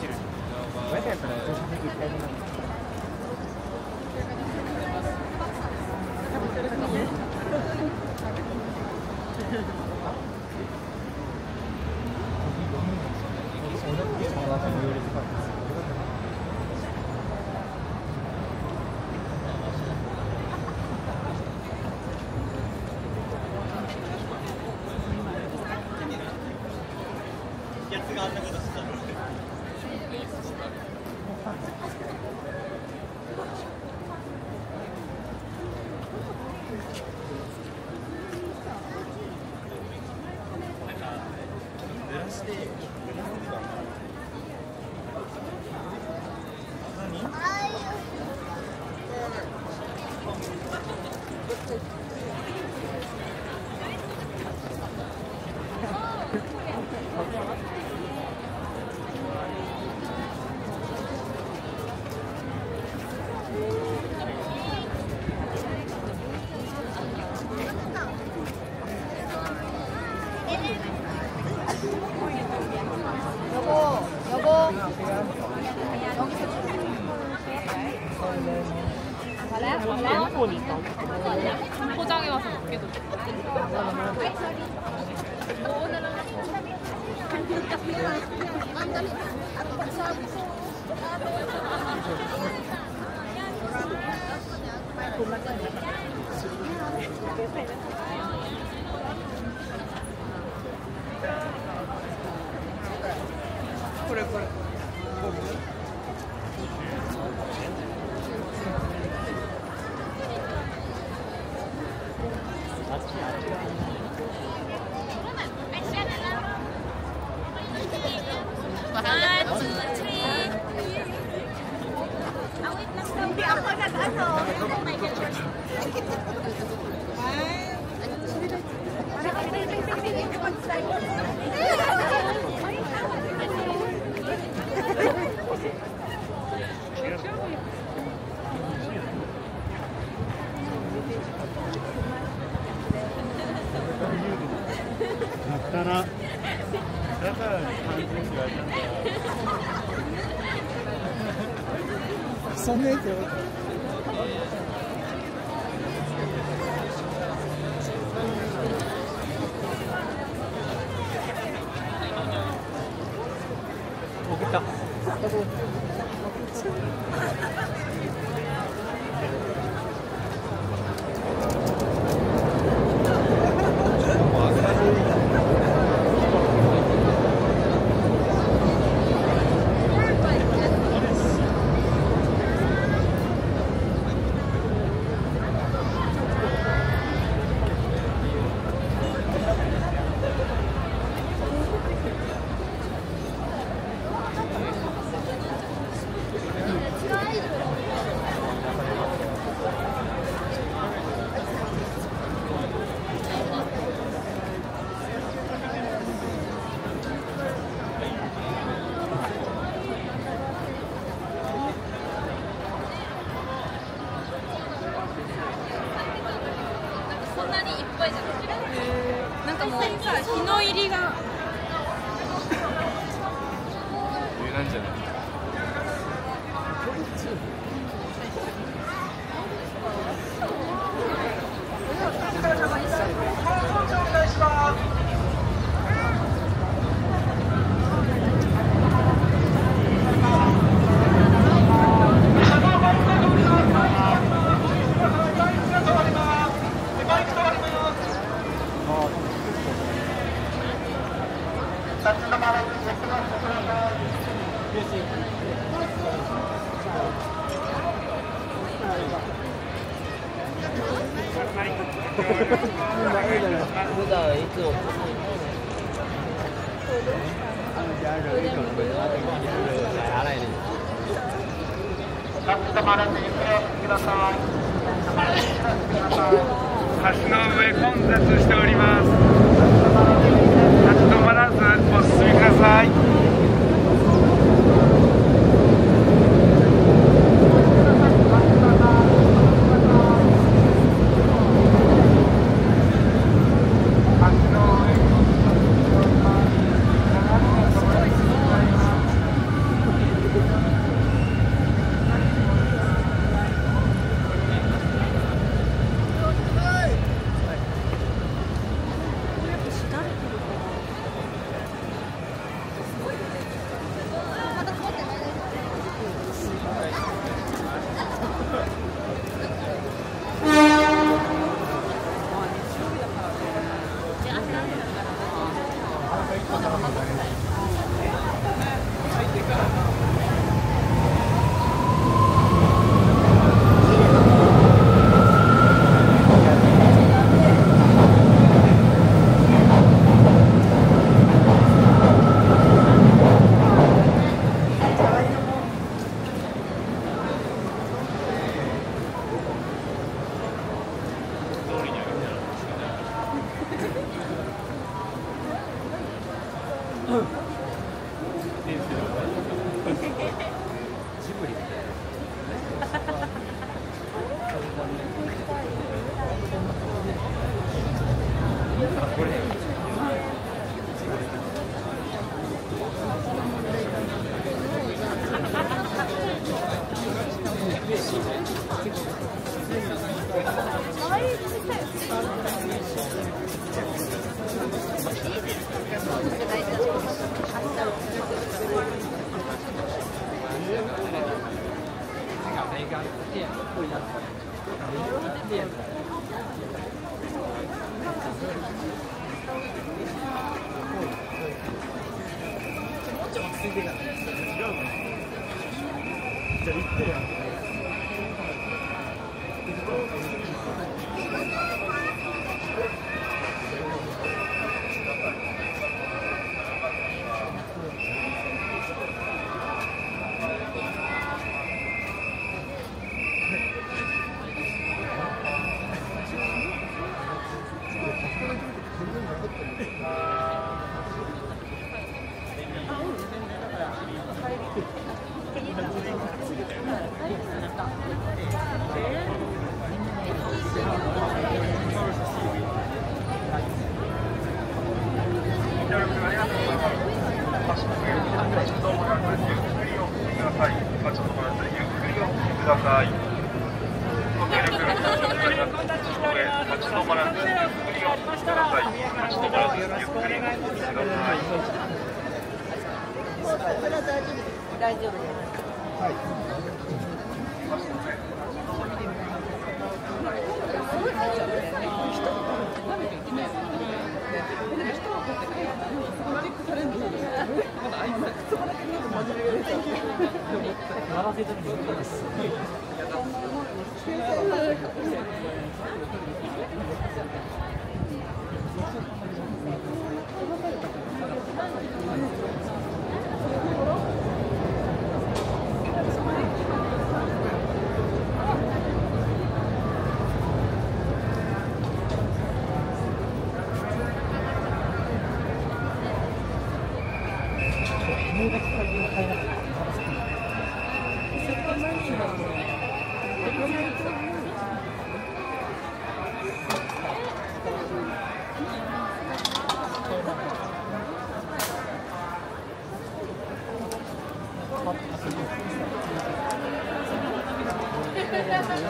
チー。そんなやつよ。送った。そんなにいっぱいじゃないなんかもうさ日の入りが上なんじゃない橋の上混雑しております立ち止まらずお進みくださいこれ。ってややらせたら難しす。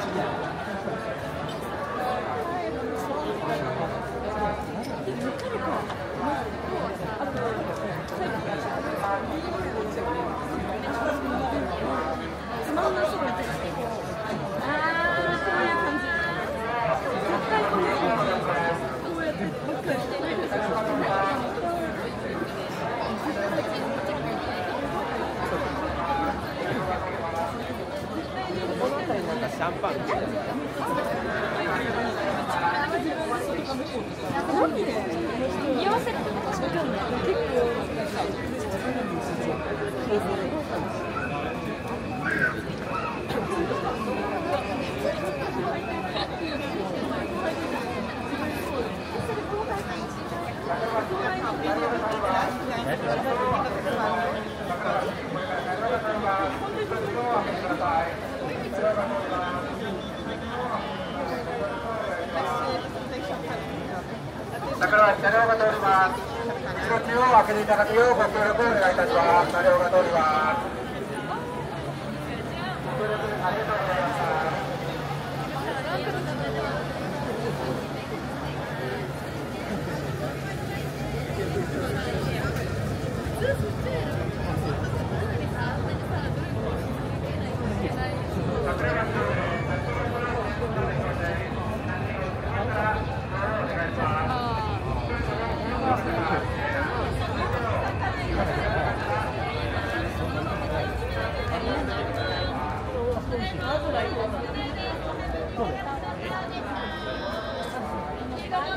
Yeah. ンパンなんで見合い桜は車両が通ります。後ろ中央を開けていただくようご協力をお願いいたします。車両が通ります。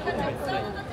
そうですね。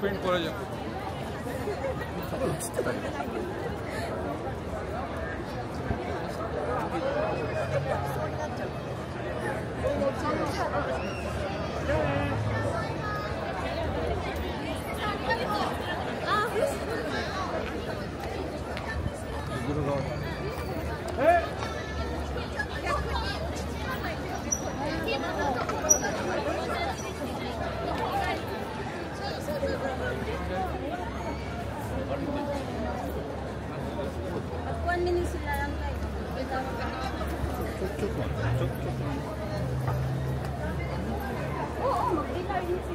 প্রিন্ট করে যাব ん。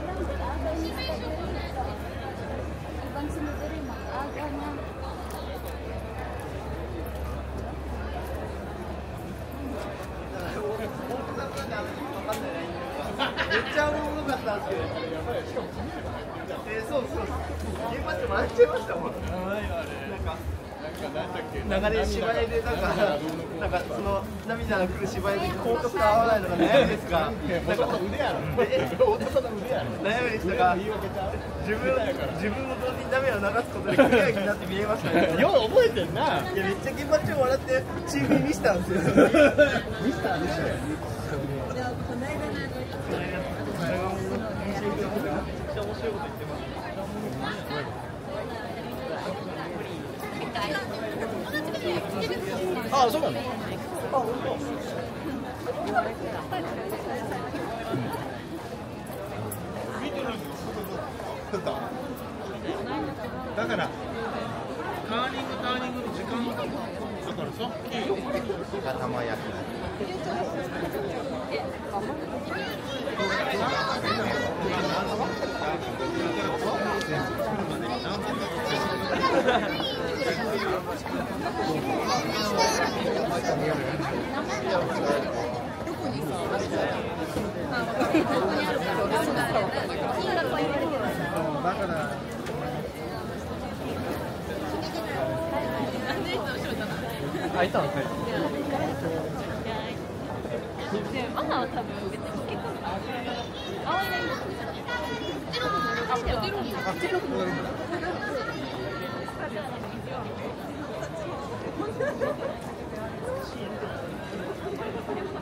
なんか流れ芝居でなんか、なんかその涙の来る芝居で口角が合わないのが悩みですが、なんか腕やろ。え、男の腕やろ。悩みでしたが、自分自分の同時に涙を流すことでクリアになって見えましたね？よう覚えてんな。いやめっちゃ現場中笑ってチームに見せたんですよ。見せた見せた。あ、そうなの？あ、本だからターニングターニングの時間だからさっき頭焼き。だから開いたのかいママは多分別に結構青いあ、出るんだ。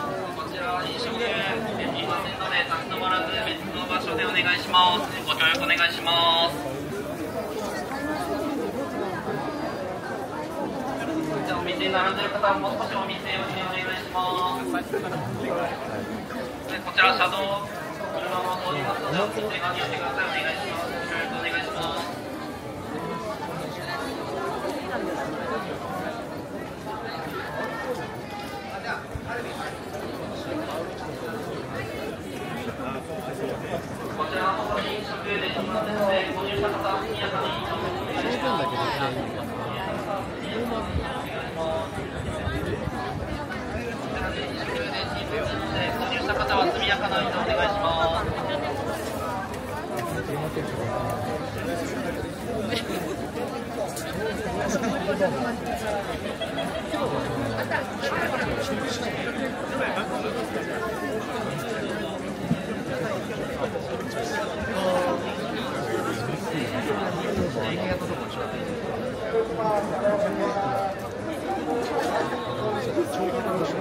こちらは飲食店いませんので立ち止まらず別の場所でお願いしますご協力お願いしますじゃあお店に並んでる方はもう少しお店をお願いしますでこちら車道車も通りますのでお店が利用してくださいお願いしますご協力お願いします。こちらのとに食できますので、購入した方、速やかに乗務お願いします。ちょっと。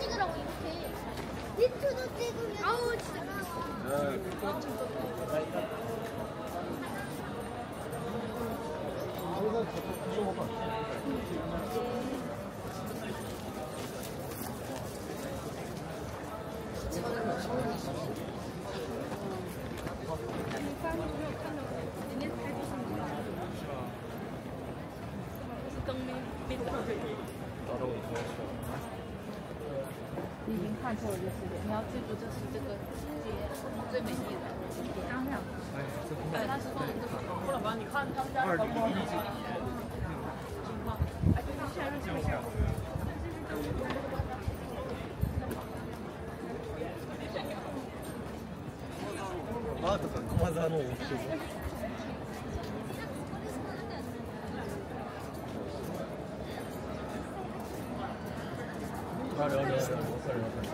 찍으라고 이렇게 밑으로 찍으면 아우 진짜 你已经看错了这世界，你要记住这是这个世界最美丽的。当然，对，它是放在这个不了吧？你看他们家的包アートか駒沢の面白いあるあるあるわかるわかる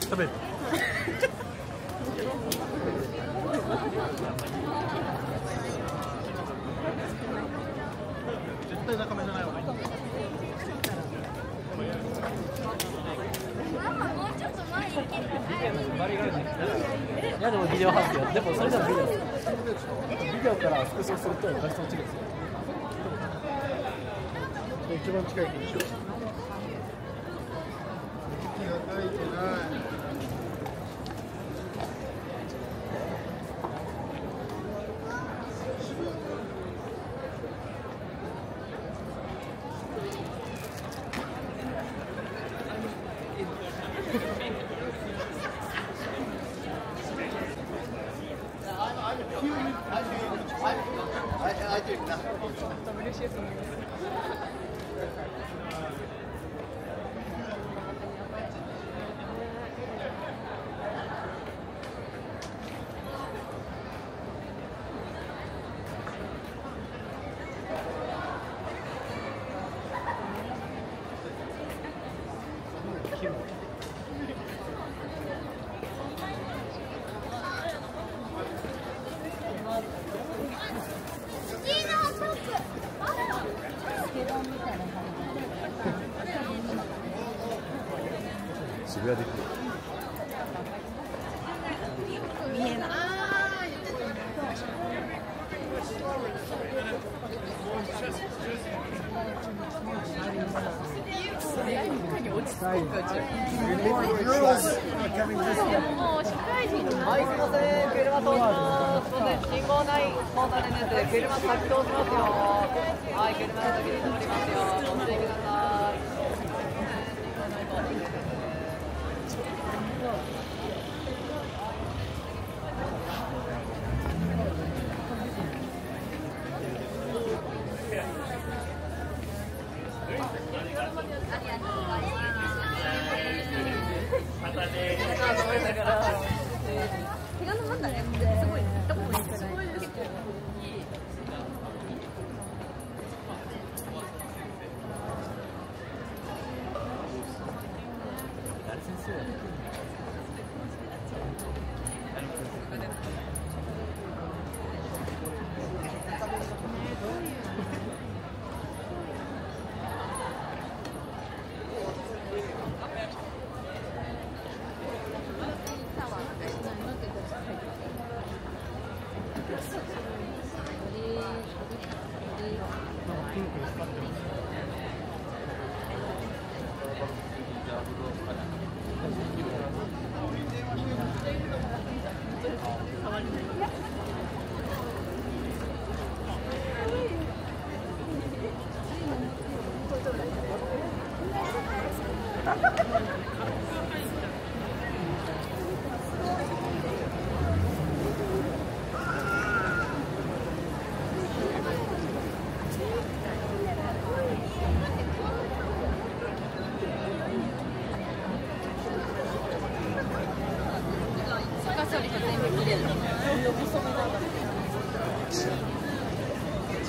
食べる。絶対中目じゃない方がいいママもうちょっと前行けるいやでもビデオ発表でもそれじゃビデオ。ビデオからスクショすると画質落ちるんですよ。一番近いでしょスキーのトップスケボンみたいな感渋谷でじ見えないもう社会人のはい、ません、車通します。すみません、信号ない交差点です。車先通しますよ。はい、車の先に通りますよ。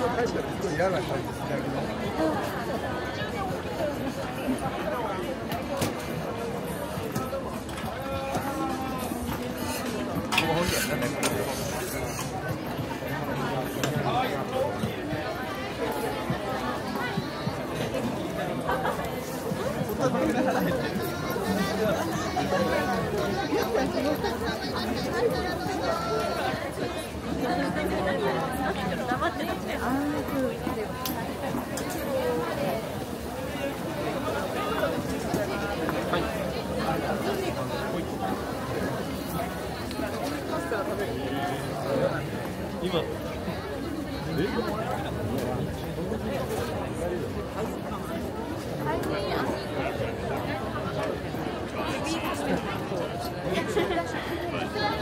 書いてあるすごい嫌な感じですね。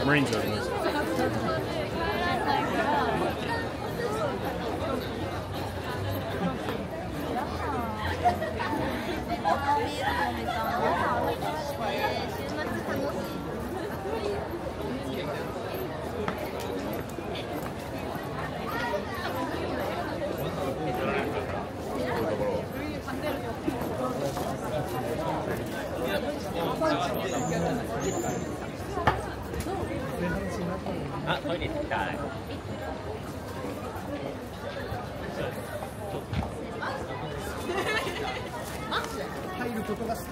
Marines are.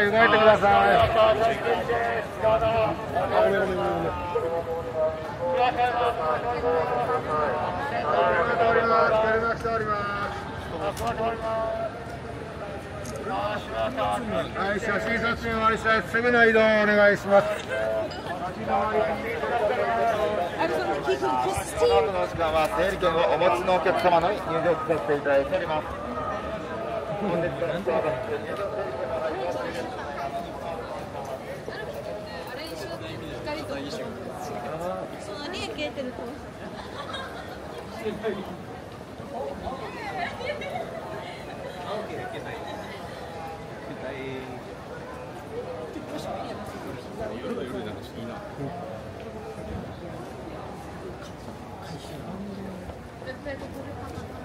はい、動い。てください。はい、写真撮影終わりしたい。次の移動をお願い。します。この後の時間は整理券をお持ちのお客様のみ入場させてい。ただい。ております。本日からスタート入場そてると絶対ここで